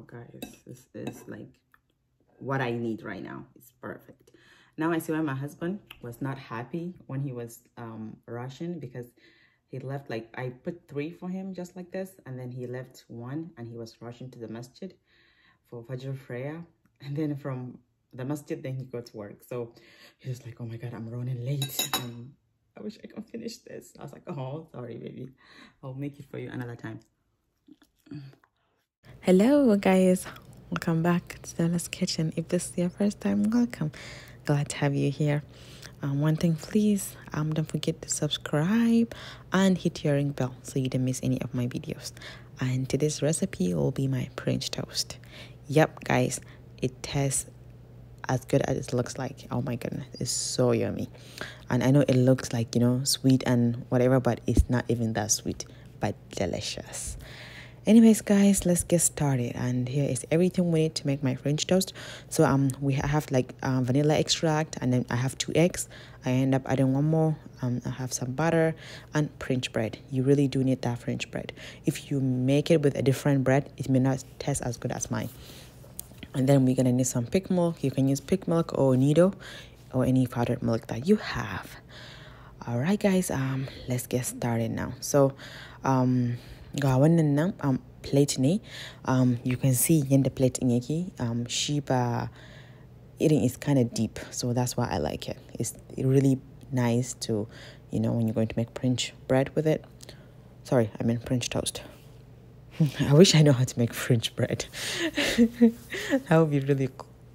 wow guys this is like what i need right now. It's perfect. Now i see why my husband was not happy when he was um rushing because he left like i put three for him just like this and then he left one and he was rushing to the masjid for fajr prayer and then from the masjid then he got to work. So he was like oh my god i'm running late. Um, i wish i could finish this. I was like oh sorry baby. I'll make it for you another time Hello, guys. Welcome back to Stella's Kitchen. If this is your first time, welcome. Glad to have you here. Um, one thing, please, um, don't forget to subscribe and hit your ring bell so you don't miss any of my videos. And today's recipe will be my French toast. Yep, guys, it tastes as good as it looks like. Oh my goodness, it's so yummy. And I know it looks like, you know, sweet and whatever, but it's not even that sweet, but delicious anyways guys let's get started. And here is everything we need to make my french toast. So um we have like uh, vanilla extract and then i have two eggs. I end up adding one more. Um i have some butter and french bread. You really do need that french bread. If you make it with a different bread it may not taste as good as mine. And then we're gonna need some Peak milk. You can use Peak milk or nido or any powdered milk that you have. All right guys um let's get started now. So um ga wannan nan um, plate ne. Um, you can see yadda plate in um, shi ba irin is kind of deep so that's why I like it. It's really nice to you know when you're going to make French bread with it. Sorry I mean French toast. I wish I know how to make French bread. That would be really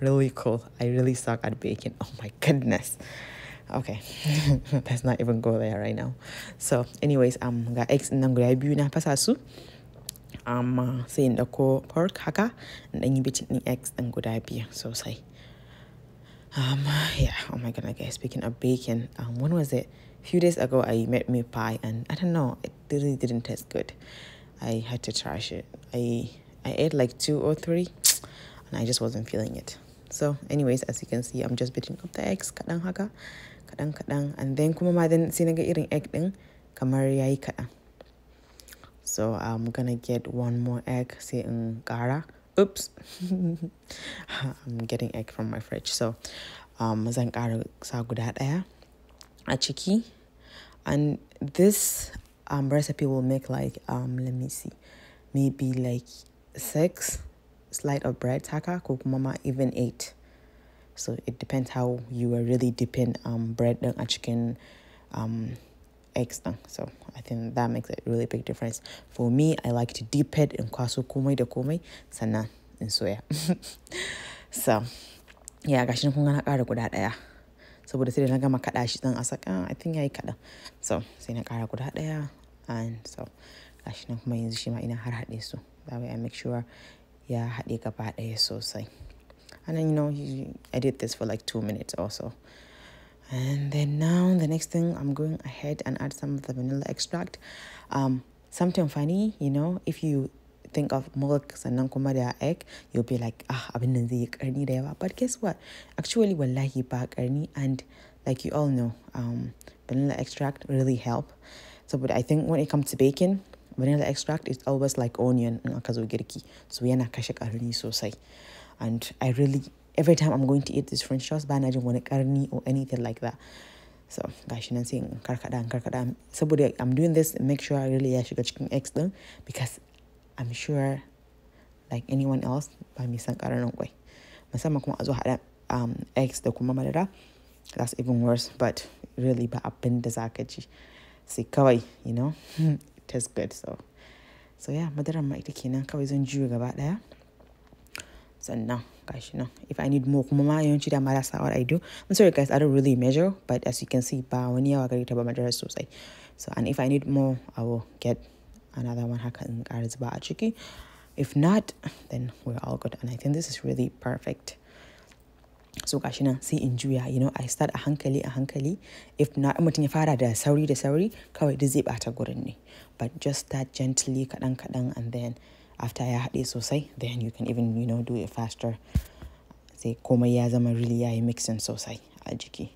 really cool. I really suck at baking. Oh my goodness okay. Let's not even go there right now. So anyways um got eggs nan guda biyu na fasa su. Um sai in dauko pork haka in dan yi bitin din eggs din guda biyu. Sosai um yeah oh my god guys speaking of bacon um when was it? A few days ago i made me pie and i don't know it really didn't taste good. I had to trash it. I i ate like two or three and i just wasn't feeling it. So anyways as you can see i'm just beating up the eggs kaɗan kaɗan and then kuma ma then sai na irin egg ɗin kamar yayi kaɗan. So I'm gonna get one more egg sai in ƙara. Oops. I'm getting egg from my fridge. So um, zan ƙara sa guda ɗaya a ciki. And this um, recipe will make like um, let me see maybe like six slice of bread haka ko kuma ma even eight so it depends how you are really dipping um, bread a chicken um, eggs so I think that makes a really big difference. For me I like to dip it in kwaso komai da komai sannan in soya. So yeah gashi nan kun ga na ƙara guda ɗaya. Saboda sai da na gama kaɗa shi dan a saka I think yayi kaɗan. So sai na ƙara guda ɗaya and so gashi nan kuma yanzu shi ma ina har haɗe su. That way I make sure ya haɗe gaba ɗaya sosai and then you know you, I did this for like two minutes also. And then now the next thing I'm going ahead and add some of the vanilla extract. Um something funny you know if you think of milk sannan kuma egg you'll be like ah abin nan zai karni da but guess what? Actually wallahi ba karni and like you all know um vanilla extract really help. So but I think when it comes to baking vanilla extract is always like onion in aka zo girki. So yana and I really every time I'm going to eat this French toast bana jin wani karni or anything like that. So gashi nan sai in karkada karkada saboda I'm doing this make sure I really ya shiga cikin eggs din because I'm sure like anyone else ba mai san karanin kwai musamman kuma a zo haɗa um, eggs da kuma madara that's even worse but really ba abin da ji sai kawai you know it tastes good so. So yeah madaran ma ita kenan kawai zan juya gaba daya guys, you know, if i need more kuma ma yawanci da ma that's what i do. I'm sorry guys i don't really measure but as you can see ba wani yawa gari ta ba madara sosai so and if i need more i will get another one haka in zuba a if not then we're all good and i think this is really perfect. So gashi nan sai in juya you know i start a hankali a hankali if not I'm mutum ya fara da sauri da sauri kawai duk zai bata gurin ne. But just start gently kaɗan kaɗan and then after ya haɗe sosai then you can even you know do it faster. Sai komai ya zama really ya yi mixing sosai a ah, jiki.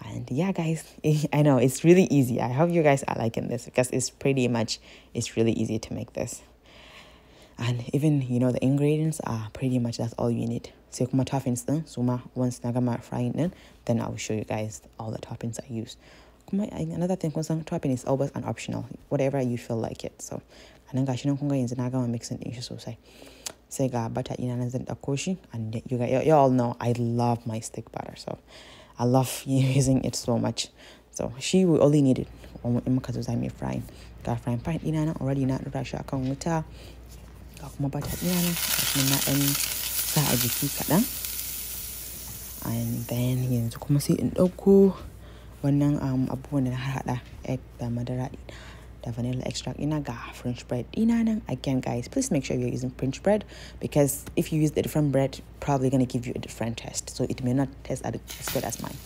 And yeah guys i know it's really easy. I hope you guys are liking this because it's pretty much it's really easy to make this. And even you know the ingredients are pretty much that's all you need. Sai kuma toppings din su ma once na gama frying din then I will show you guys all the toppings I use. Kuma another thing kun san topping is always an optional whatever you feel like it. So a nan gashi nan kun ga yanzu na gama mixing din shi sosai. Sai ga butter ina nan zan ɗauko shi and you guys you all know I love my stick butter so I love using it so much. So she we only need it in muka zo za mu frying. Ga frying pan ina nan already na dora shi akan wuta. Ga kuma butter ina nan ga na dan sa a jiki kaɗan. And then yanzu kuma sai in ɗauko wannan um, abubuwan da na haɗa egg da madara da vanilla extract ina ga french bread. Ina nan again guys please make sure you're using french bread because if you use the different bread probably gonna give you a different taste. So it may not taste as good as mine.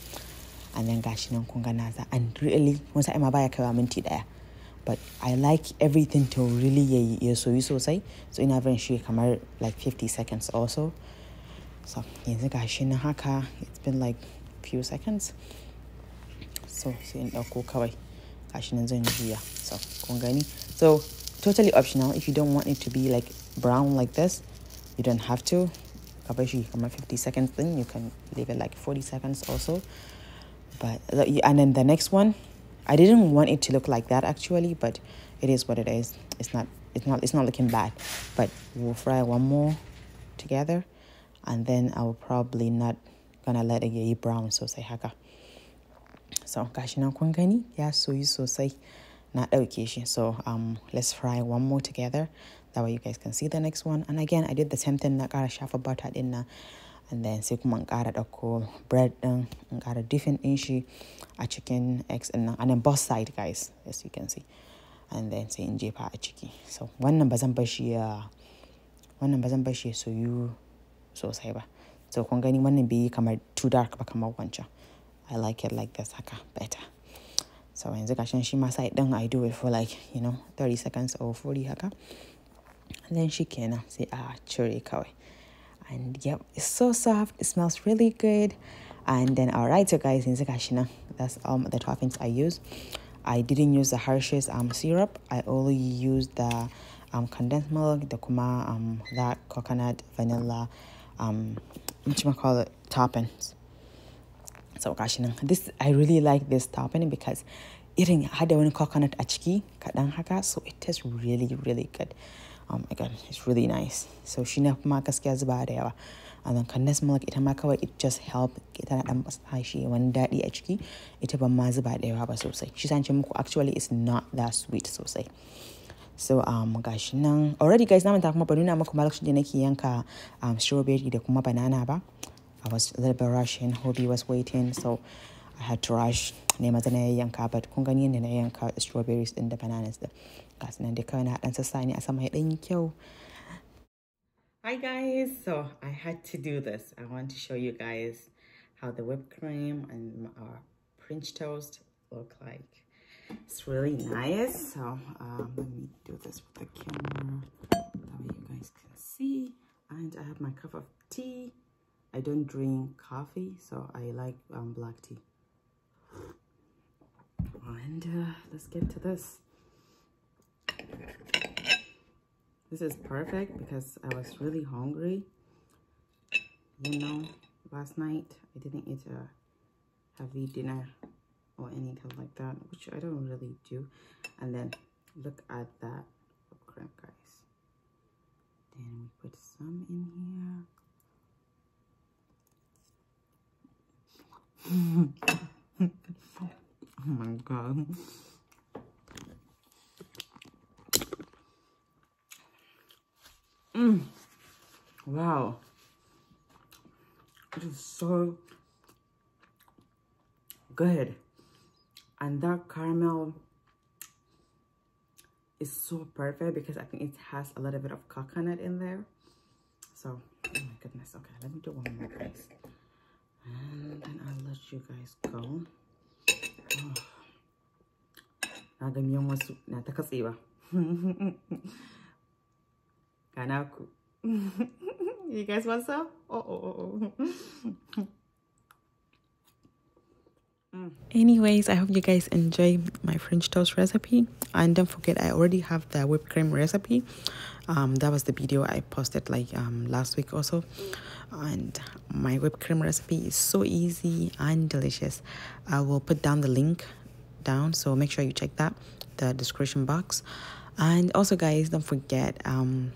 And then gashi nan kun and really wani sa'i ma baya kaiwa minti daya but I like everything to really ya soyu sosai so ina barin shi kamar like 50 seconds also so. Yanzu gashi haka it's been like few seconds. So sai in ɗauko kawai so gani? So totally optional. If you don't want it to be like brown like this you don't have to. Ka bar shi kamar 50 seconds then you can leave it like 40 seconds also but and then the next one I didn't want it to look like that actually but it is what it is. It's not it's not it's not looking bad. But we'll fry one more together and then I will probably not gonna let it get brown so say haka so gashi nan kun gani ya soyu sosai. Na ɗauke shi. So um let's fry one more together. That way you guys can see the next one. And again I did the same thing. Na ƙara shafa butter ɗin na and then sai kuma in ƙara ɗauko bread ɗin. In ƙara different ɗin shi a cikin eggs ɗin nan. And then both side guys as you can see. And then sai in jefa a ciki. So wannan ba zan bar shi ya wannan ba zan bar shi ya soyu sosai ba. So kun gani wannan bai yi kamar too dark ba kamar wancan. I like it like this haka better. So yanzu gashin shi ma side ɗin I do it for like you know 30 seconds or 40 haka. And then she can sai ah cire kawai and yep it's so soft it smells really good. And then all right so guys yanzu gashi nan that's um the toppings I use. I didn't use the Hershey's um syrup. I only used the um condensed milk the kuma um that coconut vanilla um what you call it toppings so gosh this I really like this topping because irin hada wani coconut a ciki haka so it tastes really really good. Oh my god it's really nice. So shi na kuma gaskiya and then condensed milk ita ma it just help ita na dan basa shi wani daɗi a ciki ita ban ma zuba ba sosai. Shi san actually it's not that sweet sosai. So um gashi nan already guys na manta kuma ba nuna muku ma lokacin yanka um strawberry da kuma banana ba I was a little bit rushing Hobie was waiting so I had to rush ne maza na yanka but kun gani yadda yanka strawberries din da bananas da gasu nan dai kawai na dan sassa a sama Hi guys, so I had to do this. I want to show you guys how the whipped cream and our French toast look like. It's really nice. So um, let me do this with the camera. That way you guys can see. And I have my cup of tea. I don't drink coffee, so I like um, black tea. And uh, let's get to this. This is perfect because I was really hungry. You know, last night I didn't eat a heavy dinner or anything like that, which I don't really do. And then look at that cream, guys. Then we put some in here. oh my god. Mm. Wow. It is so good. And that caramel is so perfect because I think it has a little bit of coconut in there. So, oh my goodness. Okay, let me do one more, guys. And then I'll let you guys go. Oh. Na ga miyan wasu na ta katsewa. Kanaku. you guys want some? Oh, oh, oh, oh. Anyways, I hope you guys enjoy my French toast recipe. And don't forget, I already have the whipped cream recipe. Um, that was the video I posted like um, last week also. And my whipped cream recipe is so easy and delicious. I will put down the link down, so make sure you check that, the description box. And also, guys, don't forget, um,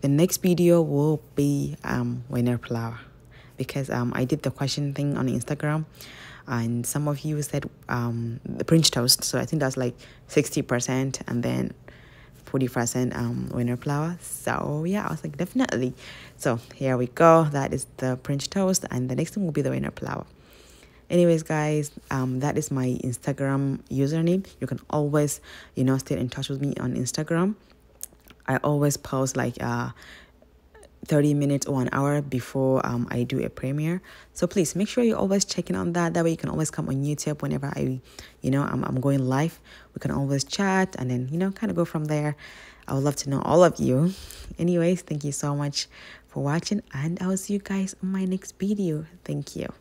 the next video will be um, winner flour because um, I did the question thing on Instagram and some of you said um, the French toast. So I think that's like 60% and then 40% um, winter flour. So yeah, I was like, definitely. So here we go. That is the French toast. And the next thing will be the winter flour. Anyways, guys, um, that is my Instagram username. You can always, you know, stay in touch with me on Instagram. I always post like uh 30 minutes or an hour before um, I do a premiere. So please make sure you're always checking on that. That way you can always come on YouTube whenever I, you know, I'm, I'm going live. We can always chat and then, you know, kind of go from there. I would love to know all of you. Anyways, thank you so much for watching and I will see you guys on my next video. Thank you.